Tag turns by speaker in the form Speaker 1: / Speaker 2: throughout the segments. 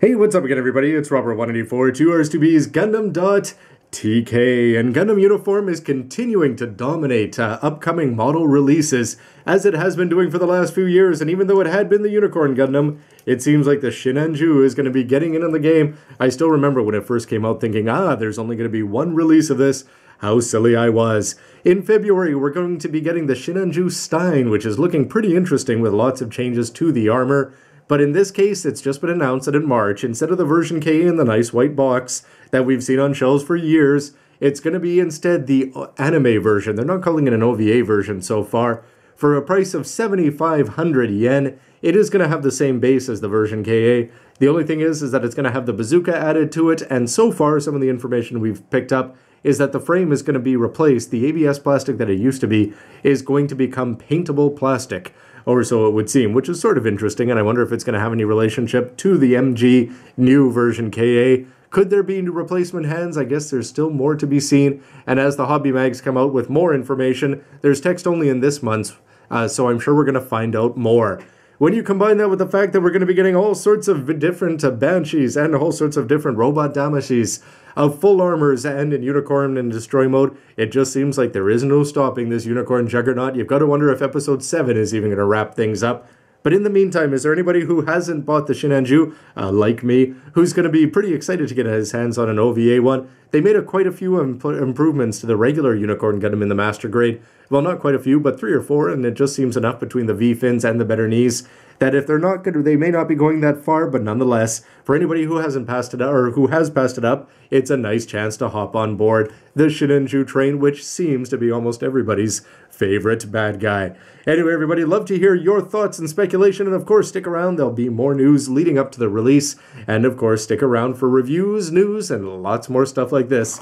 Speaker 1: Hey, what's up again, everybody? It's Robert184, 2Rs2B's Gundam.TK, and Gundam Unicorn is continuing to dominate uh, upcoming model releases, as it has been doing for the last few years, and even though it had been the Unicorn Gundam, it seems like the Sinanju is going to be getting in on the game. I still remember when it first came out thinking, ah, there's only going to be one release of this, how silly I was. In February, we're going to be getting the Sinanju Stein, which is looking pretty interesting with lots of changes to the armor. But in this case, it's just been announced that in March, instead of the version K in the nice white box that we've seen on shelves for years, it's going to be instead the uh, anime version. They're not calling it an OVA version so far. For a price of 7,500 yen, it is going to have the same base as the version KA. The only thing is, is that it's going to have the bazooka added to it, and so far, some of the information we've picked up is that the frame is going to be replaced. The ABS plastic that it used to be is going to become paintable plastic or so it would seem, which is sort of interesting, and I wonder if it's going to have any relationship to the MG new version KA. Could there be new replacement hands? I guess there's still more to be seen. And as the hobby mags come out with more information, there's text only in this month, uh, so I'm sure we're going to find out more. When you combine that with the fact that we're going to be getting all sorts of different uh, Banshees and all sorts of different robot Damashiis of full armors and in Unicorn and Destroy mode, it just seems like there is no stopping this Unicorn Juggernaut. You've got to wonder if Episode 7 is even going to wrap things up. But in the meantime, is there anybody who hasn't bought the Sinanju, uh, like me, who's going to be pretty excited to get his hands on an OVA one? They made a quite a few imp- improvements to the regular Unicorn Gundam in the Master Grade. Well, not quite a few, but three or four, and it just seems enough between the V fins and the better knees that if they're not good, they may not be going that far, but nonetheless, for anybody who hasn't passed it up or who has passed it up, it's a nice chance to hop on board the Sinanju train, which seems to be almost everybody's favorite bad guy. Anyway, everybody, love to hear your thoughts and speculation, and of course, stick around. There'll be more news leading up to the release, and of course, stick around for reviews, news, and lots more stuff like this.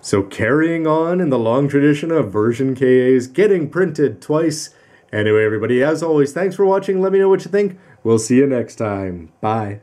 Speaker 1: So carrying on in the long tradition of version KAs getting printed twice. Anyway, everybody, as always, thanks for watching. Let me know what you think. We'll see you next time. Bye.